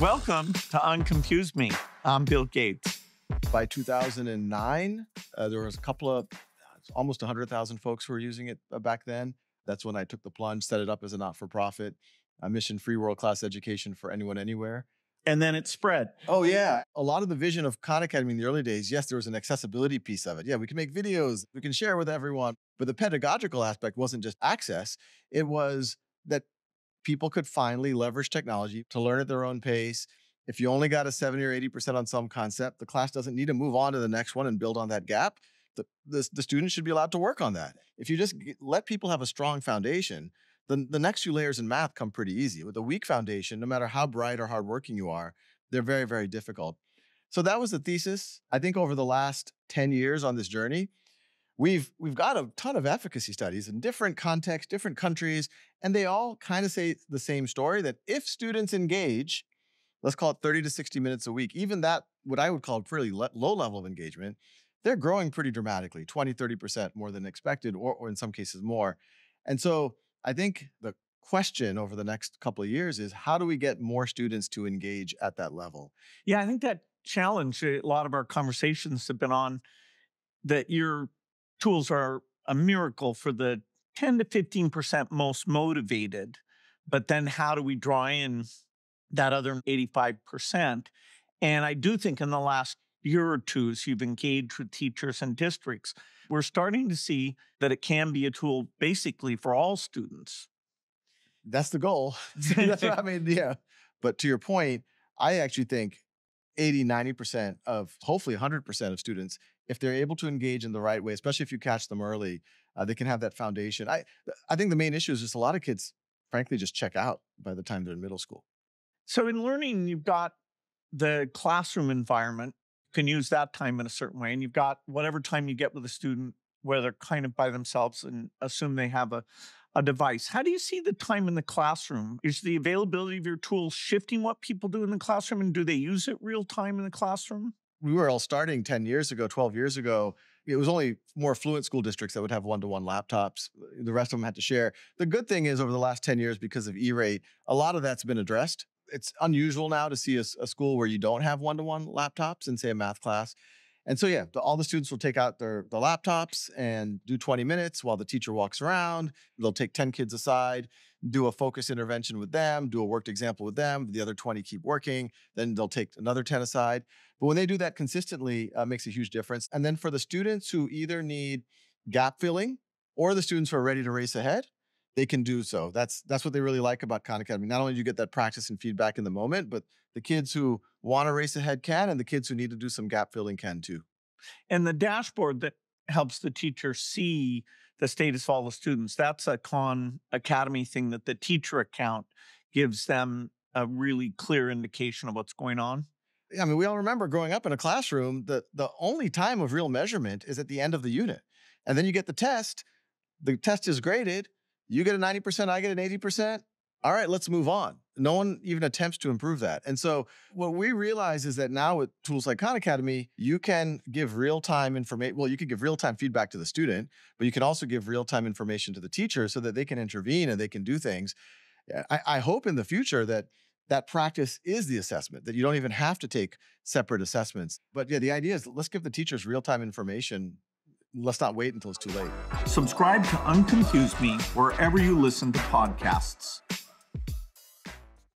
Welcome to Unconfuse Me. I'm Bill Gates. By 2009, uh, there was a couple of almost 100,000 folks who were using it uh, back then. That's when I took the plunge, set it up as a not for profit, a mission free world class education for anyone, anywhere. And then it spread. Oh, yeah. A lot of the vision of Khan Academy in the early days, yes, there was an accessibility piece of it. Yeah, we can make videos, we can share with everyone. But the pedagogical aspect wasn't just access, it was that people could finally leverage technology to learn at their own pace. If you only got a 70 or 80% on some concept, the class doesn't need to move on to the next one and build on that gap. The, the, the student should be allowed to work on that. If you just let people have a strong foundation, then the next few layers in math come pretty easy. With a weak foundation, no matter how bright or hardworking you are, they're very, very difficult. So that was the thesis. I think over the last 10 years on this journey, we've we've got a ton of efficacy studies in different contexts, different countries, and they all kind of say the same story that if students engage, let's call it 30 to 60 minutes a week, even that what I would call le- low level of engagement, they're growing pretty dramatically, 20, 30% more than expected, or, or in some cases more. And so I think the question over the next couple of years is how do we get more students to engage at that level? Yeah, I think that challenge, a lot of our conversations have been on that you're tools are a miracle for the 10 to 15% most motivated. But then how do we draw in that other 85%? And I do think in the last year or two, as you've engaged with teachers and districts, we're starting to see that it can be a tool basically for all students. That's the goal. That's what I mean. Yeah. But to your point, I actually think 80, 90% of hopefully 100% of students if they're able to engage in the right way, especially if you catch them early, uh, they can have that foundation. I I think the main issue is just a lot of kids, frankly, just check out by the time they're in middle school. So in learning, you've got the classroom environment. You can use that time in a certain way, and you've got whatever time you get with a student where they're kind of by themselves and assume they have a a device. How do you see the time in the classroom? Is the availability of your tools shifting what people do in the classroom, and do they use it real time in the classroom? We were all starting 10 years ago, 12 years ago. It was only more fluent school districts that would have one to one laptops. The rest of them had to share. The good thing is, over the last 10 years, because of E rate, a lot of that's been addressed. It's unusual now to see a, a school where you don't have one to one laptops in, say, a math class. And so, yeah, the, all the students will take out their the laptops and do 20 minutes while the teacher walks around. They'll take 10 kids aside, do a focus intervention with them, do a worked example with them. The other 20 keep working. Then they'll take another 10 aside. But when they do that consistently, uh, makes a huge difference. And then for the students who either need gap filling or the students who are ready to race ahead, they can do so. That's that's what they really like about Khan Academy. Not only do you get that practice and feedback in the moment, but the kids who want to race ahead can, and the kids who need to do some gap filling can too. And the dashboard that helps the teacher see the status of all the students, that's a Khan Academy thing that the teacher account gives them a really clear indication of what's going on. I mean, we all remember growing up in a classroom that the only time of real measurement is at the end of the unit. And then you get the test, the test is graded, you get a 90%, I get an 80%. All right, let's move on. No one even attempts to improve that. And so, what we realize is that now with tools like Khan Academy, you can give real time information. Well, you can give real time feedback to the student, but you can also give real time information to the teacher so that they can intervene and they can do things. I, I hope in the future that that practice is the assessment, that you don't even have to take separate assessments. But yeah, the idea is let's give the teachers real time information let's not wait until it's too late. Subscribe to Unconfuse Me wherever you listen to podcasts.